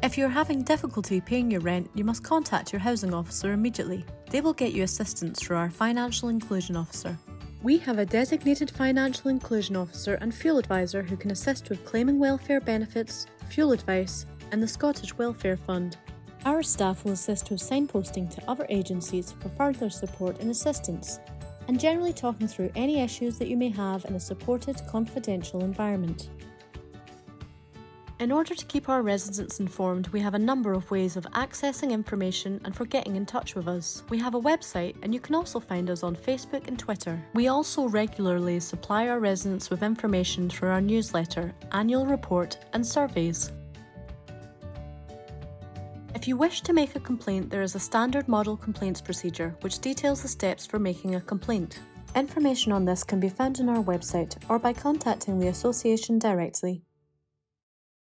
If you're having difficulty paying your rent, you must contact your housing officer immediately. They will get you assistance through our Financial Inclusion Officer. We have a designated Financial Inclusion Officer and Fuel Advisor who can assist with claiming welfare benefits, fuel advice, and the Scottish Welfare Fund. Our staff will assist with signposting to other agencies for further support and assistance, and generally talking through any issues that you may have in a supported, confidential environment. In order to keep our residents informed, we have a number of ways of accessing information and for getting in touch with us. We have a website and you can also find us on Facebook and Twitter. We also regularly supply our residents with information through our newsletter, annual report, and surveys. If you wish to make a complaint, there is a standard model complaints procedure which details the steps for making a complaint. Information on this can be found on our website or by contacting the Association directly.